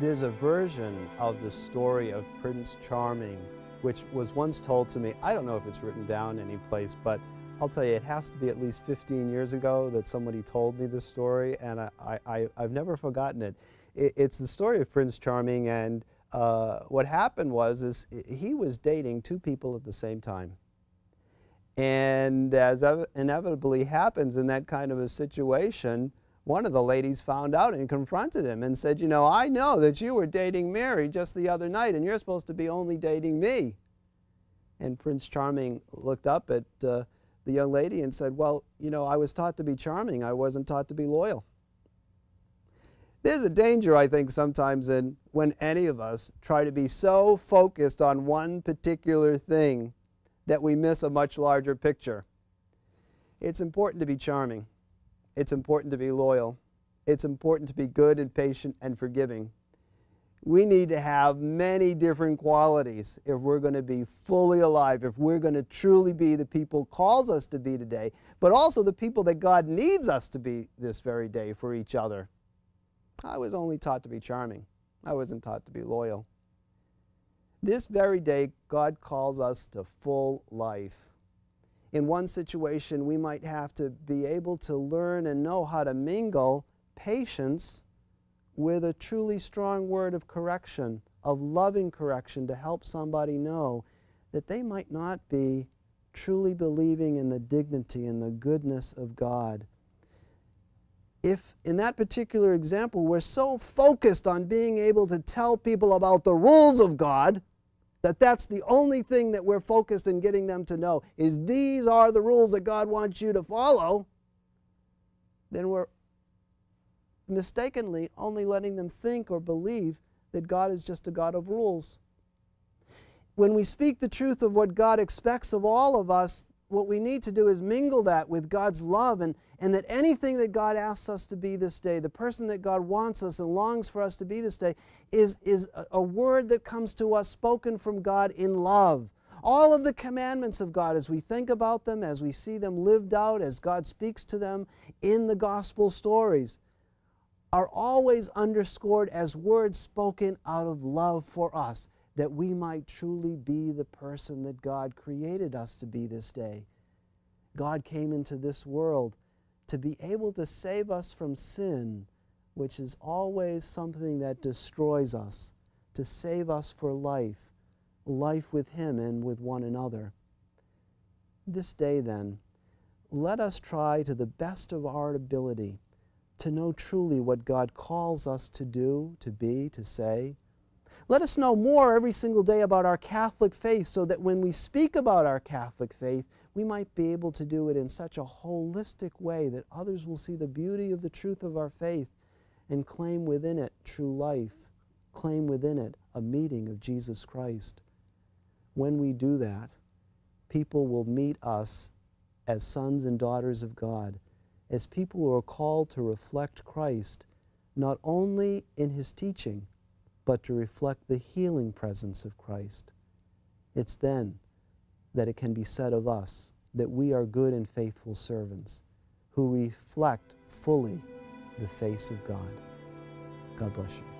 There's a version of the story of Prince Charming which was once told to me. I don't know if it's written down anyplace, but I'll tell you, it has to be at least 15 years ago that somebody told me this story, and I, have never forgotten it. it. It's the story of Prince Charming, and uh, what happened was is he was dating two people at the same time. And as inevitably happens in that kind of a situation, one of the ladies found out and confronted him and said, You know, I know that you were dating Mary just the other night, and you're supposed to be only dating me. And Prince Charming looked up at uh, the young lady and said, Well, you know, I was taught to be charming, I wasn't taught to be loyal. There's a danger, I think, sometimes in when any of us try to be so focused on one particular thing that we miss a much larger picture. It's important to be charming. It's important to be loyal. It's important to be good and patient and forgiving. We need to have many different qualities if we're going to be fully alive, if we're going to truly be the people calls us to be today, but also the people that God needs us to be this very day for each other. I was only taught to be charming. I wasn't taught to be loyal. This very day, God calls us to full life in one situation, we might have to be able to learn and know how to mingle patience with a truly strong word of correction, of loving correction to help somebody know that they might not be truly believing in the dignity and the goodness of God. If in that particular example we're so focused on being able to tell people about the rules of God, that that's the only thing that we're focused in getting them to know is these are the rules that God wants you to follow, then we're mistakenly only letting them think or believe that God is just a God of rules. When we speak the truth of what God expects of all of us, what we need to do is mingle that with God's love and, and that anything that God asks us to be this day, the person that God wants us and longs for us to be this day, is, is a, a word that comes to us spoken from God in love. All of the commandments of God, as we think about them, as we see them lived out, as God speaks to them in the gospel stories, are always underscored as words spoken out of love for us that we might truly be the person that God created us to be this day. God came into this world to be able to save us from sin, which is always something that destroys us, to save us for life, life with Him and with one another. This day, then, let us try to the best of our ability to know truly what God calls us to do, to be, to say let us know more every single day about our Catholic faith so that when we speak about our Catholic faith, we might be able to do it in such a holistic way that others will see the beauty of the truth of our faith and claim within it true life, claim within it a meeting of Jesus Christ. When we do that, people will meet us as sons and daughters of God, as people who are called to reflect Christ, not only in his teaching, but to reflect the healing presence of Christ. It's then that it can be said of us that we are good and faithful servants who reflect fully the face of God. God bless you.